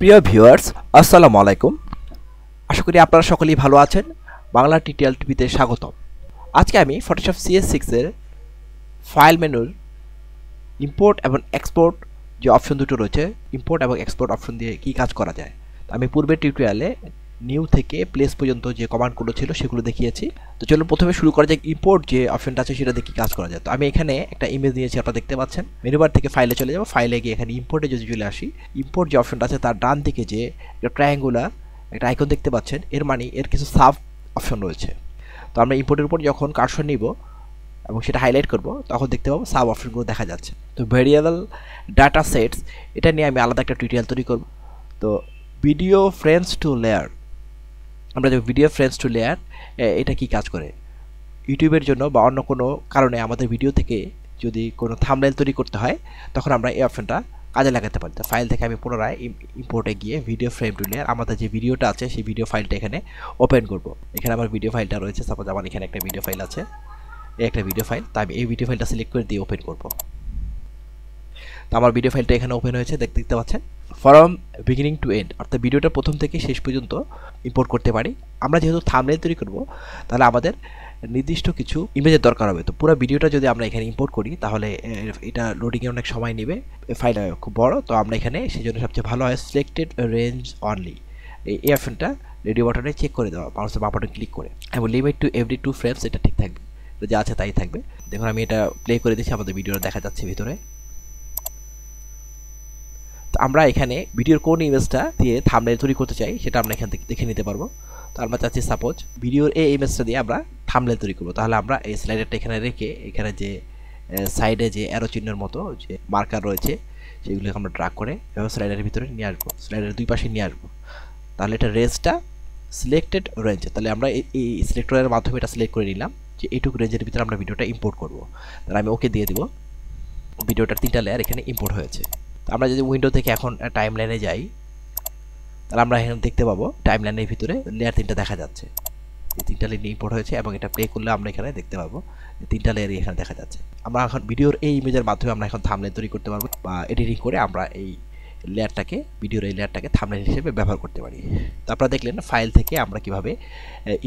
প্রিয় ভিউয়ার্স, আসসালামু আলাইকুম। আশা করি আপনারা সকলেই ভালো আছেন। বাংলা টিটিএল টিভিতে স্বাগতম। আজকে আমি ফটোশপ সিএস সিক্সের ফাইল মেনুর ইম্পোর্ট এবং এক্সপোর্ট যে অপশন দুটো রয়েছে ইম্পোর্ট এবং এক্সপোর্ট অপশন দিয়ে কী কাজ করা যায় আমি পূর্বের টিউটোরিয়ালে নিউ থেকে প্লেস পর্যন্ত যে কমান্ডগুলো ছিল সেগুলো দেখিয়েছি। তো চলুন প্রথমে শুরু করা যায় ইম্পোর্ট যে অপশনটা আছে সেটা কী কাজ করা যায়। তো আমি এখানে একটা ইমেজ নিয়েছি, আপনারা দেখতে পাচ্ছেন। মেনুবার থেকে ফাইলে চলে যাব। ফাইলে গিয়ে এখানে ইম্পোর্টে যদি চলে আসি ইম্পোর্ট যে অপশনটা আছে তার ডান দিকে যে একটা ট্রায়াঙ্গুলার একটা আইকন দেখতে পাচ্ছেন, এর মানে এর কিছু সাব অপশন রয়েছে। তো আমরা ইম্পোর্টের উপর যখন কার্সন নিব এবং সেটা হাইলাইট করব, তখন দেখতে পাবো সাব অপশনগুলো দেখা যাচ্ছে। তো ভেরিয়েবল ডাটা সেটস এটা নিয়ে আমি আলাদা একটা টিউটোরিয়াল তৈরি করব। তো ভিডিও ফ্রেন্ডস টু লেয়ার আমরা যে ভিডিও ফ্রেন্ডস টু লেয়ার এটা কি কাজ করে। ইউটিউবের জন্য বা অন্য কোনো কারণে আমাদের ভিডিও থেকে যদি কোনো থামলাইল তৈরি করতে হয়, তখন আমরা এই অপশনটা কাজে লাগাতে পারি। তো ফাইল থেকে আমি পুনরায় ইম্পোর্টে গিয়ে ভিডিও ফ্রেম টু লেয়ার আমাদের যে ভিডিওটা আছে, সেই ভিডিও ফাইলটা এখানে ওপেন করব। এখানে আমার ভিডিও ফাইলটা রয়েছে সাপোজ আমার এখানে একটা ভিডিও ফাইল আছে, এই একটা ভিডিও ফাইল তো আমি এই ভিডিও ফাইলটা সিলেক্ট করে দিয়ে ওপেন করব। তো আমার ভিডিও ফাইলটা এখানে ওপেন হয়েছে দেখতে দেখতে পাচ্ছেন? ফরম বিগিনিং টু এন্ড অর্থাৎ ভিডিওটা প্রথম থেকে শেষ পর্যন্ত ইম্পোর্ট করতে পারি। আমরা যেহেতু থামলেল তৈরি করব, তাহলে আমাদের নির্দিষ্ট কিছু ইমেজের দরকার হবে। তো পুরো ভিডিওটা যদি আমরা এখানে ইম্পোর্ট করি, তাহলে এটা লোডিংয়ে অনেক সময় নেবে। ফাইল খুব বড়, তো আমরা এখানে সেই জন্য সবচেয়ে ভালো হয় সিলেক্টেড রেঞ্জ অনলি এই অপশনটা রেডিও বাটনে চেক করে দেওয়া বা বাটন ক্লিক করে। এবং limit to every two frames এটা ঠিক থাকবে। যা আছে তাই থাকবে। দেখুন, আমি এটা প্লে করে দিচ্ছি আমাদের ভিডিওটা দেখা যাচ্ছে ভিতরে। আমরা এখানে ভিডিওর কোন ইমেজটা দিয়ে থামনেল তৈরি করতে চাই, সেটা আমরা এখান থেকে দেখে নিতে পারব। তো আমরা চাচ্ছি সাপোজ ভিডিওর এই ইমেজটা দিয়ে আমরা থামনেল তৈরি করব। তাহলে আমরা এই স্লাইডারটা এখানে রেখে এখানে যে সাইডে যে অ্যারো চিহ্নের মতো যে মার্কার রয়েছে, সেগুলোকে আমরা ড্রাগ করে এবং স্লাইডারের ভিতরে নিয়ে আসব। স্লাইডারের দুই পাশে নিয়ে আসব। তাহলে এটা রেঞ্জটা সিলেক্টেড রেঞ্জ তাহলে আমরা এই সিলেক্টরের মাধ্যমে এটা সিলেক্ট করে নিলাম যে এইটুকু রেঞ্জের ভিতরে আমরা ভিডিওটা ইম্পোর্ট করব। তাহলে আমি ওকে দিয়ে দিব। ভিডিওটার তিনটা লেয়ার এখানে ইম্পোর্ট হয়েছে। আমরা যদি উইন্ডো থেকে এখন টাইম লাইনে যাই, তাহলে আমরা এখানে দেখতে পাবো টাইম লাইনের ভিতরে লেয়ার তিনটা দেখা যাচ্ছে। এই তিনটা লেয়ার ইম্পোর্ট হয়েছে এবং এটা প্লে করলে আমরা এখানে দেখতে পাবো তিনটা লেয়ারই এখানে দেখা যাচ্ছে। আমরা এখন ভিডিওর এই ইমেজের মাধ্যমে আমরা এখন থামলেন তৈরি করতে পারব বা এডিটিং করে আমরা এই লেয়ারটাকে ভিডিওর এই লেয়ারটাকে থামলেন হিসেবে ব্যবহার করতে পারি। তো আপনারা দেখলেন ফাইল থেকে আমরা কীভাবে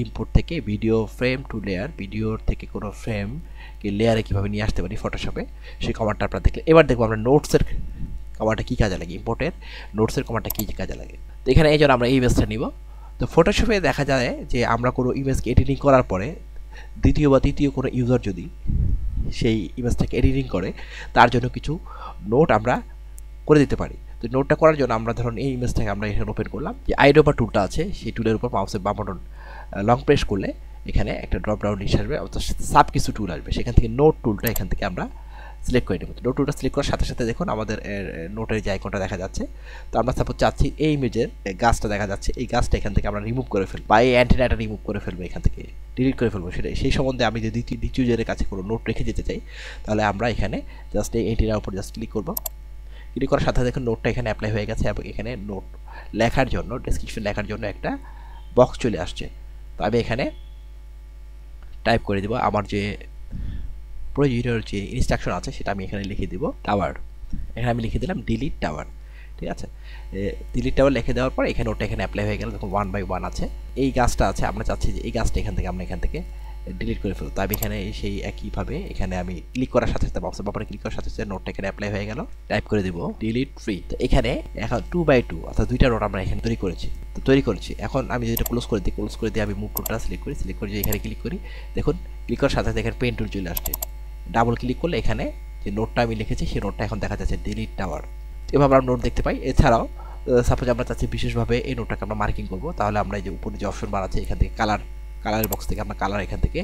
ইম্পোর্ট থেকে ভিডিও ফ্রেম টু লেয়ার ভিডিওর থেকে কোনো ফ্রেমকে লেয়ারে কীভাবে নিয়ে আসতে পারি ফটোশপে সেই কমান্ডটা আপনারা দেখলেন। এবার দেখব আমরা নোটসের কমান্ডটা কী কাজে লাগে? ইম্পোর্টের নোটসের কমান্ডটা কী কাজে লাগে? তো এখানে এই জন্য আমরা এই ইমেজটা নিব। তো ফটোশপে দেখা যায় যে আমরা কোনো ইমেজকে এডিটিং করার পরে দ্বিতীয় বা তৃতীয় কোনো ইউজার যদি সেই ইমেজটাকে এডিটিং করে, তার জন্য কিছু নোট আমরা করে দিতে পারি। তো নোটটা করার জন্য আমরা ধরুন এই ইমেজটাকে আমরা এখানে ওপেন করলাম যে আইডোপা টুলটা আছে, সেই টুলের উপর মাউসের বাম বাটন লং প্রেস করলে এখানে একটা ড্রপ ডাউন হিসাবে অর্থাৎ সাব কিছু টুল আসবে। সেখান থেকে নোট টুলটা এখান থেকে আমরা সিলেক্ট করে নেব। নোট টুলটা সিলেক্ট করার সাথে সাথে দেখুন আমাদের নোটের যে আইকনটা দেখা যাচ্ছে, তো আমরা সাপোজ চাচ্ছি এই ইমেজের গাছটা দেখা যাচ্ছে, এই গাছটা এখান থেকে আমরা রিমুভ করে ফেলব বা এই অ্যান্টিনাটা রিমুভ করে ফেলব এখান থেকে ডিলিট করে ফেলব সেটা সেই সম্বন্ধে আমি যদি দ্বিতীয় কাছে কোনো নোট রেখে যেতে চাই, তাহলে আমরা এখানে জাস্ট এই অ্যান্টিনার উপর জাস্ট ক্লিক করব। ক্লিক করার সাথে দেখুন নোটটা এখানে অ্যাপ্লাই হয়ে গেছে এবং এখানে নোট লেখার জন্য ডেসক্রিপশন লেখার জন্য একটা বক্স চলে আসছে। তো আমি এখানে টাইপ করে দেবো, আমার যে প্রয়োজনীয় যে ইনস্ট্রাকশন আছে সেটা আমি এখানে লিখে দিব টাওয়ার এখানে আমি লিখে দিলাম ডিলিট টাওয়ার ঠিক আছে? ডিলিট টাওয়ার লিখে দেওয়ার পর এখানে ওটা এখানে অ্যাপ্লাই হয়ে গেল, দেখুন ওয়ান বাই ওয়ান আছে। এই গাছটা আছে, আমরা চাচ্ছি যে এই গাছটা এখান থেকে, আমরা এখান থেকে ডিলিট করে ফেলব। তো আমি এখানে সেই একইভাবে এখানে আমি ক্লিক করার সাথে সাথে বক্সের ব্যাপারে ক্লিক করার সাথে সাথে নোটটা এখানে অ্যাপ্লাই হয়ে গেল টাইপ করে দিব ডিলিট ফ্রি তো এখানে এখন টু বাই টু অর্থাৎ দুইটা নোট আমরা এখানে তৈরি করেছি। তো তৈরি করেছি। এখন আমি যেটা ক্লোজ করে দিই ক্লোজ করে দিয়ে আমি মুভ টুলটা সিলেক্ট করি সিলেক্ট করে এখানে ক্লিক করি, দেখুন ক্লিক করার সাথে সাথে এখানে পেন টুল চলে আসছে। ডাবল ক্লিক করলে এখানে যে নোটটা আমি লিখেছি, সেই নোটটা এখন দেখা যাচ্ছে ডিলিট টাওয়ার এভাবে আমরা নোট দেখতে পাই। এছাড়াও সাপোজ আমরা চাচ্ছি বিশেষভাবে এই নোটটাকে আমরা মার্কিং করব, তাহলে আমরা এই যে উপরে যে অপশন বার আছে, এখান থেকে কালার কালারের বক্স থেকে আমরা কালার এখান থেকে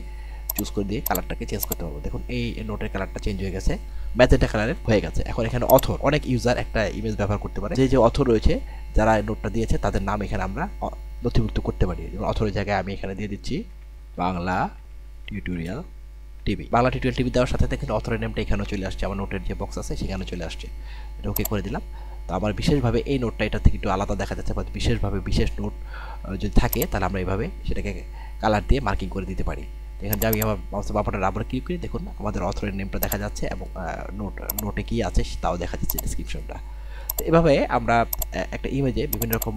চুজ করে দিয়ে কালারটাকে চেঞ্জ করতে পারব। দেখুন, এই নোটের কালারটা চেঞ্জ হয়ে গেছে ম্যাজেন্টা কালারের হয়ে গেছে। এখন এখানে অথর অনেক ইউজার একটা ইমেজ ব্যবহার করতে পারে। যে যে অথর রয়েছে, যারা নোটটা দিয়েছে, তাদের নাম এখানে আমরা নথিভুক্ত করতে পারি। যেমন অথরের জায়গায় আমি এখানে দিয়ে দিচ্ছি, Bangla tutorial TV. Bangla tutorial TV দেওয়ার সাথে দেখেন অথরের নেমটা এখানেও চলে আসছে। আমার নোটের যে বক্স আছে সেখানে চলে আসছে। এটা ওকে করে দিলাম। তো আমার বিশেষভাবে এই নোটটা এটা থেকে একটু আলাদা দেখা যাচ্ছে, বা বিশেষভাবে বিশেষ নোট যদি থাকে, তাহলে আমরা এইভাবে সেটাকে কালার দিয়ে মার্কিং করে দিতে পারি। এখানে আমি আমার মাউসের বাপাটা রাবার ক্লিক করি দেখুন, আমাদের অথরের নেমটা দেখা যাচ্ছে এবং নোট নোটে কী আছে তাও দেখা যাচ্ছে ডিসক্রিপশনটা তো এভাবে আমরা একটা ইমেজে বিভিন্ন রকম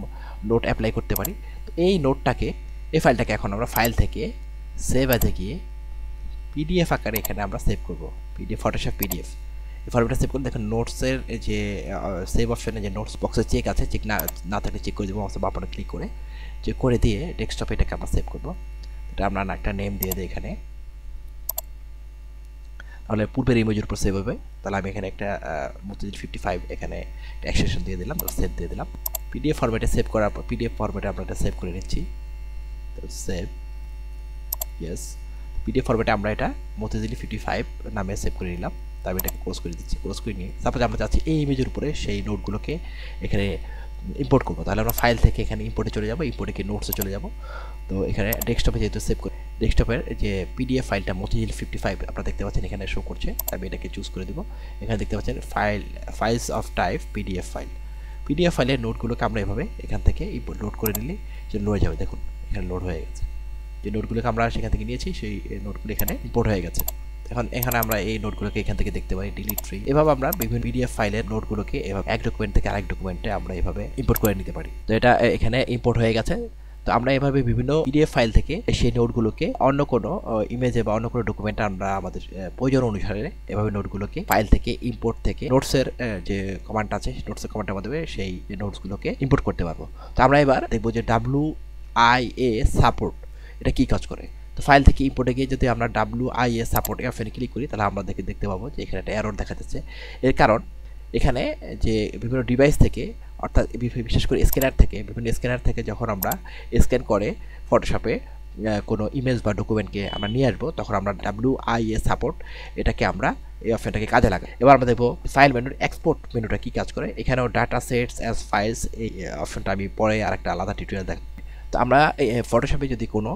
নোট অ্যাপ্লাই করতে পারি। তো এই নোটটাকে এই ফাইলটাকে এখন আমরা ফাইল থেকে সেভ আজে গিয়ে পিডিএফ আকারে এখানে আমরা সেভ করব। পিডিএফ ফটোশপ পিডিএফ এই ফর্মেটটা সেভ করে দেখুন নোটসের যে সেভ অপশনে যে নোটস বক্সে চেক আছে চেক না না থাকলে চেক করে দেবো অথবা আপনারা ক্লিক করে চেক করে দিয়ে ডেস্কটপে এটাকে আমরা সেভ করব। এটা আমরা একটা নেম দিয়ে দিই এখানে। তাহলে পূর্বের ইমেজের উপর সেভ হবে। তাহলে আমি এখানে একটা মতিঝিল ফিফটি ফাইভ এখানে এক্সটেনশন দিয়ে দিলাম সেভ দিয়ে দিলাম। পিডিএফ ফরম্যাটে সেভ করার পর পিডিএফ ফরম্যাটে আমরা এটা সেভ করে নিচ্ছি। সেভ ইয়েস পিডিএফ ফরম্যাটে আমরা এটা মতিঝিলি ফিফটি ফাইভ নামে সেভ করে নিলাম। তো আমি এটাকে ক্লোজ করে দিচ্ছি ক্লোজ করে নিয়ে তারপর আমরা চাচ্ছি এই ইমেজের উপরে, সেই নোটগুলোকে এখানে ইম্পোর্ট করব। তাহলে আমরা ফাইল থেকে এখানে ইম্পোর্টে চলে যাব ইম্পোর্টে গিয়ে নোটসে চলে যাব। তো এখানে ডেস্কটপে যেহেতু সেভ করে ডেস্কটপের যে পিডিএফ ফাইলটা মতিঝিল ফিফটি ফাইভ আপনারা দেখতে পাচ্ছেন এখানে শো করছে, আমি এটাকে চুজ করে দেবো। এখানে দেখতে পাচ্ছেন file files of type PDF file PDF ফাইলের নোটগুলোকে আমরা এভাবে এখান থেকে ইম্পোর্ট লোড করে নিলে যে লোড যাবে। দেখুন, এখানে লোড হয়ে গেছে। যে নোটগুলোকে আমরা সেখান থেকে নিয়েছি, সেই নোটগুলো এখানে ইম্পোর্ট হয়ে গেছে। এখন, এখানে আমরা এই নোটগুলোকে এখান থেকে দেখতে পাই ডিলিট ফ্রি এভাবে আমরা বিভিন্ন পিডিএফ ফাইলের নোটগুলোকে এভাবে, এক ডকুমেন্ট থেকে আরেক ডকুমেন্টে আমরা এভাবে ইম্পোর্ট করে নিতে পারি। তো এটা এখানে ইম্পোর্ট হয়ে গেছে। তো আমরা এভাবে বিভিন্ন পিডিএফ ফাইল থেকে সেই নোটগুলোকে অন্য কোনো ইমেজে বা অন্য কোনো ডকুমেন্টে আমরা আমাদের প্রয়োজন অনুসারে এভাবে নোটগুলোকে ফাইল থেকে ইম্পোর্ট থেকে নোটসের যে কমান্ড আছে নোটসের কমান্ডের মাধ্যমে সেই নোটসগুলোকে ইম্পোর্ট করতে পারব। তো আমরা এবার দেখব যে ডাব্লু আই এ সাপোর্ট এটা কি কাজ করে? তো ফাইল থেকে ইম্পোর্টে গিয়ে যদি আমরা ডাব্লু আই এস সাপোর্ট অপশনে ক্লিক করি, তাহলে আমরা দেখে দেখতে পাবো যে এখানে একটা এরর দেখা যাচ্ছে এর কারণ এখানে যে বিভিন্ন ডিভাইস থেকে, অর্থাৎ বিশেষ করে স্ক্যানার থেকে, বিভিন্ন স্ক্যানার থেকে যখন আমরা স্ক্যান করে ফটোশপে কোনো ইমেজ বা ডকুমেন্টকে আমরা নিয়ে আসব, তখন আমরা ডাব্লু আই এ সাপোর্ট এটাকে আমরা এই অপশনটাকে কাজে লাগাই। এবার আমরা দেখব ফাইল মেনুর এক্সপোর্ট মেনুটা কি কাজ করে। এখানেও ডাটা সেটস অ্যাজ ফাইলস এই অপশনটা আমি পরে আর একটা আলাদা টিউটোরিয়াল দেখ তো আমরা ফটোশপে যদি কোনো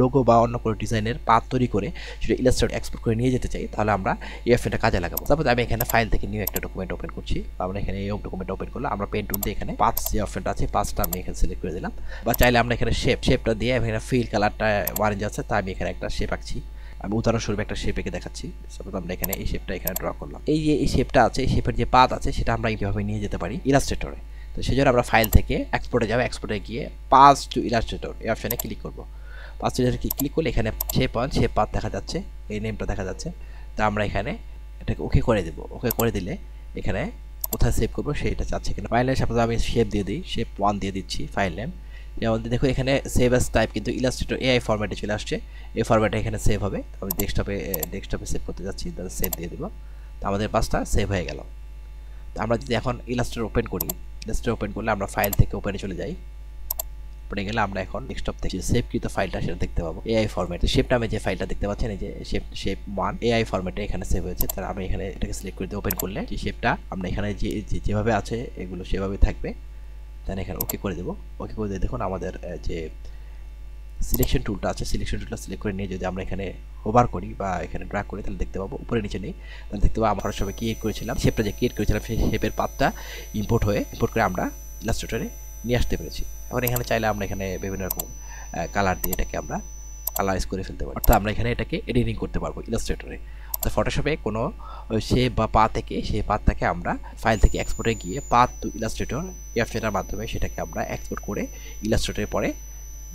লোগো বা অন্য কোনো ডিজাইনের পাত তৈরি করে সেটা ইলাস্ট্রেট এক্সপোর্ট করে নিয়ে যেতে চাই, তাহলে আমরা এই কাজে লাগাবো। তারপর আমি এখানে ফাইল থেকে নিউ একটা ডকুমেন্ট ওপেন করছি আমরা এখানে এই ডকুমেন্ট ওপেন করলে আমরা পেন টুল দিয়ে এখানে পাঁচ যে অপশনটা আছে, পাঁচটা আমি এখানে সিলেক্ট করে দিলাম। বা চাইলে আমরা এখানে শেপ শেপটা দিয়ে এখানে ফিল কালারটা অরেঞ্জ আছে তাই আমি এখানে একটা শেপ আঁকছি। আমি উদাহরণস্বরূপ একটা শেপ এঁকে দেখাচ্ছি। সাপোজ আমরা এখানে এই শেপটা এখানে ড্র করলাম। এই যে এই শেপটা আছে, এই শেপের যে পাত আছে, সেটা আমরা এইভাবে নিয়ে যেতে পারি ইলাস্ট্রেটরে তো সেই জন্য আমরা ফাইল থেকে এক্সপোর্টে যাব এক্সপোর্টে গিয়ে পাস টু ইলাস্ট্রেটর এই অপশানে ক্লিক করব। টু ইলাস্ট্রেটর ক্লিক করলে এখানে সে অন সে পাত দেখা যাচ্ছে, এই নেমটা দেখা যাচ্ছে। তা আমরা এখানে এটাকে ওকে করে দেবো। ওকে করে দিলে এখানে কোথায় সেভ করব সেইটা চাচ্ছে এখানে ফাইল নেম আমি শেপ দিয়ে দিই শেপ ওয়ান দিয়ে দিচ্ছি ফাইল নেম যেমন দেখো এখানে সেভ অ্যাস টাইপ কিন্তু ইলাস্ট্রেটর এআই ফরম্যাটে চলে আসছে। এই ফরম্যাটে এখানে সেভ হবে। আমি ডেস্কটপে ডেস্কটপে সেভ করতে যাচ্ছি তাহলে সেভ দিয়ে দেবো। তো আমাদের পাঁচটা সেভ হয়ে গেল। তো আমরা যদি এখন ইলাস্ট্রেটর ওপেন করি ইলাস্ট্রেটর ওপেন করলে আমরা ফাইল থেকে ওপেনে চলে যাই। ওপেনে গেলে আমরা এখন ডেস্কটপ থেকে সেভকৃত ফাইলটা সেটা দেখতে পাবো। এআই ফরম্যাট শেপ নামে যে ফাইলটা দেখতে পাচ্ছেন, এই যে শেপ শেপ ওয়ান এআই ফরম্যাটে এখানে সেভ হয়েছে। তাহলে আমি এখানে এটাকে সিলেক্ট করে ওপেন করলে যে শেপটা আমরা এখানে যে যেভাবে আছে, এগুলো সেভাবে থাকবে। তাহলে এখানে ওকে করে দেবো। ওকে করে দিয়ে দেখুন আমাদের যে সিলেকশন টুলটা আছে সিলেকশন টুলটা সিলেক্ট করে নিয়ে যদি আমরা এখানে ওভার করি বা এখানে ড্রাগ করি, তাহলে দেখতে পাবো উপরে নিচে নেই। তাহলে দেখতে পাবো আমরা সবাই ক্রিয়েট করেছিলাম। শেপটা যে ক্রিয়েট করেছিলাম, সেই শেপের পাতটা ইম্পোর্ট হয়ে ইম্পোর্ট করে আমরা ইলাস্ট্রেটরে নিয়ে আসতে পেরেছি। এখন এখানে চাইলে আমরা এখানে বিভিন্ন রকম কালার দিয়ে এটাকে আমরা কালারাইজ করে ফেলতে পারি। অর্থাৎ আমরা এখানে এটাকে এডিটিং করতে পারব ইলাস্ট্রেটরে অর্থাৎ ফটোশপে কোনো শেপ বা পা থেকে সেই পাতটাকে আমরা ফাইল থেকে এক্সপোর্টে গিয়ে পাত টু ইলাস্ট্রেটর এই মাধ্যমে সেটাকে আমরা এক্সপোর্ট করে ইলাস্ট্রেটরে পরে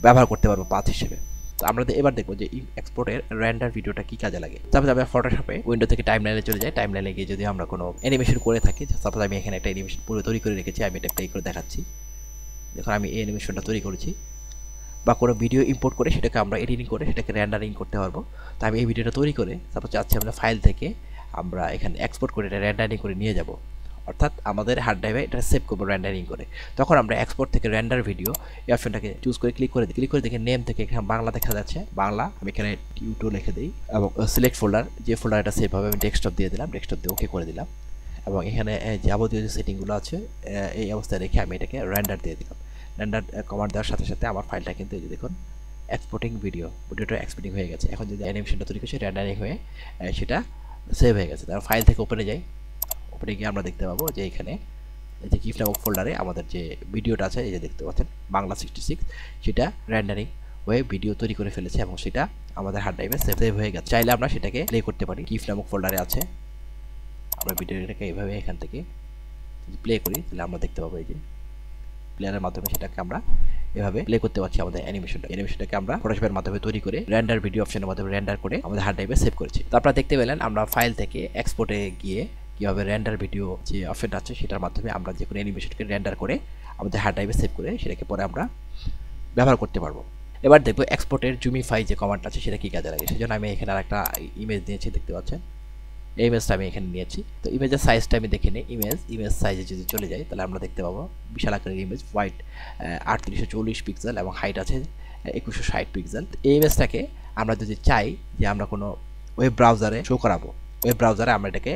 ব্যবহার করতে পারব পাথ হিসেবে। তো আমরা এবার দেখব যে এক্সপোর্টের র্যান্ডার ভিডিওটা কী কাজে লাগে। তারপরে আমরা ফটোশপে উইন্ডো থেকে টাইম লাইনে চলে যাই। টাইম লাইনে গিয়ে যদি আমরা কোনো অ্যানিমেশন করে থাকি তারপর আমি এখানে একটা অ্যানিমেশন পুরো তৈরি করে রেখেছি, আমি এটা প্লে করে দেখাচ্ছি। দেখুন, আমি এই অ্যানিমেশনটা তৈরি করেছি। বা কোনো ভিডিও ইম্পোর্ট করে সেটাকে আমরা এডিটিং করে সেটাকে র্যান্ডারিং করতে পারব। তো আমি এই ভিডিওটা তৈরি করে, তারপর চাচ্ছি আমরা ফাইল থেকে আমরা এখানে এক্সপোর্ট করে এটা র্যান্ডারিং করে নিয়ে যাব। অর্থাৎ আমাদের হার্ড ড্রাইভে এটা সেভ করব র্যান্ডারিং করে। তখন আমরা এক্সপোর্ট থেকে র্যান্ডার ভিডিও এই অপশনটাকে চুজ করে ক্লিক করে দিই। ক্লিক করে দেখে নেম থেকে এখানে বাংলা দেখা যাচ্ছে। বাংলা, আমি এখানে টিউটো লিখে দিই এবং সিলেক্ট ফোল্ডার যে ফোল্ডার এটা সেভ হবে, আমি ডেস্কটপ দিয়ে দিলাম। ডেস্কটপ দিয়ে ওকে করে দিলাম। এবং এখানে যাবতীয় যে সেটিংগুলো আছে এই অবস্থায় রেখে আমি এটাকে র্যান্ডার দিয়ে দিলাম। র্যান্ডার কমান্ড দেওয়ার সাথে সাথে আমার ফাইলটা কিন্তু এই যে দেখুন এক্সপোর্টিং ভিডিও ভিডিওটা এক্সপোর্টিং হয়ে গেছে। এখন যদি অ্যানিমেশনটা তৈরি করছি র্যান্ডারিং হয়ে সেটা সেভ হয়ে গেছে। তার ফাইল থেকে ওপেনে যাই। ওপেনে গিয়ে আমরা দেখতে পাবো যে এখানে এই যে গিফট নামক ফোল্ডারে আমাদের যে ভিডিওটা আছে, এই যে দেখতে পাচ্ছেন, বাংলা সিক্সটি সিক্স সেটা র্যান্ডারিং হয়ে ভিডিও তৈরি করে ফেলেছে এবং সেটা আমাদের হার্ড ড্রাইভে সেভ সেভ হয়ে গেছে। চাইলে আমরা সেটাকে প্লে করতে পারি। গিফট নামক ফোল্ডারে আছে। আমরা ভিডিওটাকে এইভাবে এখান থেকে প্লে করি, তাহলে আমরা দেখতে পাবো এই যে প্লেয়ারের মাধ্যমে সেটাকে আমরা এভাবে প্লে করতে পারছি আমাদের অ্যানিমেশনটা অ্যানিমেশনটাকে আমরা ফটোশপের মাধ্যমে তৈরি করে রেন্ডার ভিডিও অপশনের মাধ্যমে রেন্ডার করে আমাদের হার্ড ড্রাইভে সেভ করেছি। তো আপনারা দেখতে পেলেন আমরা ফাইল থেকে এক্সপোর্টে গিয়ে কীভাবে রেন্ডার ভিডিও যে অপশনটা আছে সেটার মাধ্যমে আমরা যে কোনো অ্যানিমেশনকে রেন্ডার করে আমাদের হার্ড ড্রাইভে সেভ করে সেটাকে পরে আমরা ব্যবহার করতে পারব। এবার দেখব এক্সপোর্টের জুমিফাই যে কমান্ডটা আছে সেটা কী কাজে লাগে? সেজন্য আমি এখানে আরেকটা ইমেজ দিয়েছি, দেখতে পাচ্ছেন? ইমেজটা আমি এখানে নিয়েছি। তো ইমেজের সাইজটা আমি দেখে নিই। ইমেজ ইমেজ সাইজে যদি চলে যাই, তাহলে আমরা দেখতে পাবো বিশাল আকারের ইমেজ হোয়াইট আটত্রিশশো চল্লিশ পিক্সেল এবং হাইট আছে একুশশো ষাট পিক্সেল এই ইমেজটাকে আমরা যদি চাই যে আমরা কোনো ওয়েব ব্রাউজারে শো করাবো ওয়েব ব্রাউজারে আমরা এটাকে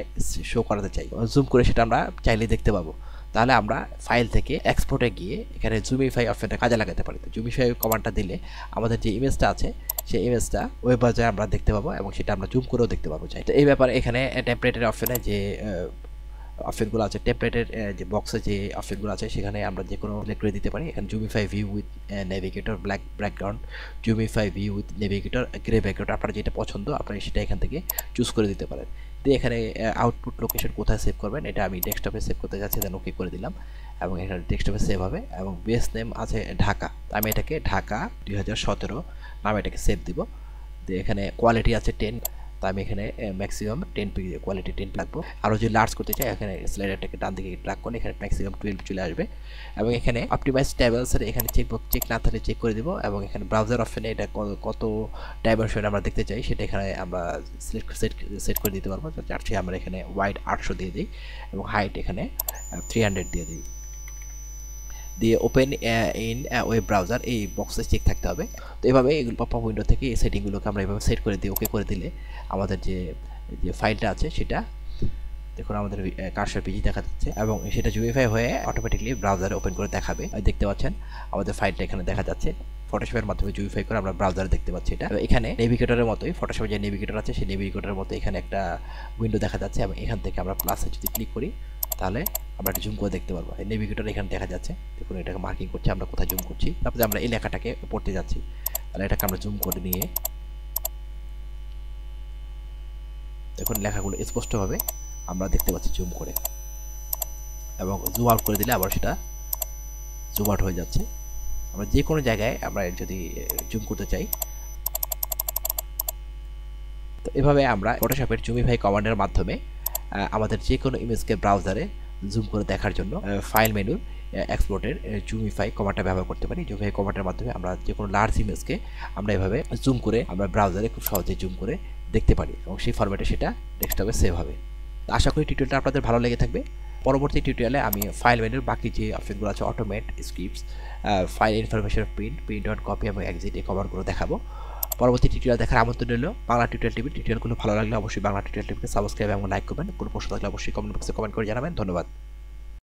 শো করাতে চাই। জুম করে সেটা আমরা চাইলে দেখতে পাবো। তাহলে আমরা ফাইল থেকে এক্সপোর্টে গিয়ে এখানে জুমিফাই অপশনটা কাজে লাগাতে পারি। তো জুমিফাই কমান্ডটা দিলে আমাদের যে ইমেজটা আছে, সেই ইমেজটা ওয়েব ব্রাউজারে আমরা দেখতে পাবো এবং সেটা আমরা জুম করেও দেখতে পাবো চাই তো এই ব্যাপারে এখানে টেম্পারেটের অপশনে যে অপশনগুলো আছে টেম্পলেটের যে বক্সে যে অপশনগুলো আছে, সেখানে আমরা যে কোনো সিলেক্ট করে দিতে পারি। এখানে Zoomify view with navigator black background Zoomify view with navigator grey background আপনার যেটা পছন্দ আপনারা সেটা এখান থেকে চুজ করে দিতে পারেন। দিয়ে এখানে আউটপুট লোকেশন কোথায় সেভ করবেন, এটা আমি ডেস্কটপে সেভ করতে যাচ্ছি দেন ওকে করে দিলাম। এবং এখানে ডেস্কটপে সেভ হবে, এবং বেস নেম আছে ঢাকা। আমি এটাকে ঢাকা দুই হাজার সতেরো নামে এটাকে সেভ দিব। দিয়ে এখানে কোয়ালিটি আছে টেন তো আমি এখানে ম্যাক্সিমাম টেন কোয়ালিটি টেন রাখব আরও যদি লার্জ করতে চাই, এখানে স্লাইডারটাকে ডান দিকে ট্র্যাক করলে এখানে ম্যাক্সিমাম টুয়েলভ চলে আসবে। এবং এখানে অপটিমাইজ ট্যাবেলসের এখানে চেক চেক না থাকলে চেক করে দেবো। এবং এখানে ব্রাউজার অপশনে এটা কত ডাইমেনশন আমরা দেখতে চাই, সেটা এখানে আমরা সেট সেট করে দিতে পারব। চেয়ে আমরা এখানে ওয়াইড আটশো দিয়ে দিই এবং হাইট এখানে থ্রি হান্ড্রেড দিয়ে দিই। দিয়ে ওপেন ইন ওয়েব ব্রাউজার এই বক্সে চেক থাকতে হবে। তো এভাবে এগুলো পপ উইন্ডো থেকে এই সেটিংগুলোকে আমরা এভাবে সেট করে দিই ওকে করে দিলে আমাদের যে যে ফাইলটা আছে সেটা দেখুন আমাদের কার্সার পিজি দেখা যাচ্ছে এবং সেটা জুমিফাই হয়ে অটোমেটিকলি ব্রাউজারে ওপেন করে দেখাবে। দেখতে পাচ্ছেন আমাদের ফাইলটা এখানে দেখা যাচ্ছে। ফটোশপের মাধ্যমে জুমিফাই করে আমরা ব্রাউজারে দেখতে পাচ্ছি এটা। এখানে নেভিগেটরের মতোই ফটোশপের যে নেভিগেটর আছে, সেই নেভিগেটরের মতো এখানে একটা উইন্ডো দেখা যাচ্ছে এবং এখান থেকে আমরা প্লাসে যদি ক্লিক করি তাহলে আমরা একটা জুম করে দেখতে পারব। এই নেভিগেটর এখানে দেখা যাচ্ছে, দেখুন এটাকে মার্কিং করছে, আমরা কোথায় জুম করছি, তারপরে আমরা এই লেখাটাকে পড়তে যাচ্ছি। তাহলে এটাকে আমরা জুম করে নিয়ে, দেখুন লেখাগুলো স্পষ্টভাবে আমরা দেখতে পাচ্ছি জুম করে। এবং জুম আউট করে দিলে আবার সেটা জুম আউট হয়ে যাচ্ছে। আমরা যে কোনো জায়গায় আমরা যদি জুম করতে চাই, তো এভাবে আমরা ফটোশপের জুমিফাই কমান্ডের মাধ্যমে আমাদের যে কোনো ইমেজকে ব্রাউজারে জুম করে দেখার জন্য ফাইল মেনুর এক্সপোর্টের জুমিফাই কমান্ডটা ব্যবহার করতে পারি। জুমিফাই কমান্ডের মাধ্যমে আমরা যে কোনো লার্জ ইমেজকে আমরা এভাবে জুম করে আমরা ব্রাউজারে খুব সহজে জুম করে দেখতে পারি এবং সেই ফরম্যাটে সেটা ডেস্কটপে সেভ হবে। আশা করি টিউটোরিয়ালটা আপনাদের ভালো লেগে থাকবে। পরবর্তী টিউটোরিয়ালে আমি ফাইল মেনুর বাকি যে অপশনগুলো আছে automate scripts file information print print one copy এবং এক্সিট এই কভারগুলো দেখাবো। পরবর্তী টিউটোরিয়াল দেখার আমন্ত্রণ রইল। বাংলা টিউটোরিয়াল টিভি টিউটোরিয়ালগুলো ভালো লাগলে অবশ্যই বাংলা টিউটোরিয়াল টিভিকে সাবস্ক্রাইব এবং লাইক করবেন। কোনো প্রশ্ন থাকলে অবশ্যই কমেন্ট বক্সে কমেন্ট করে জানাবেন। ধন্যবাদ।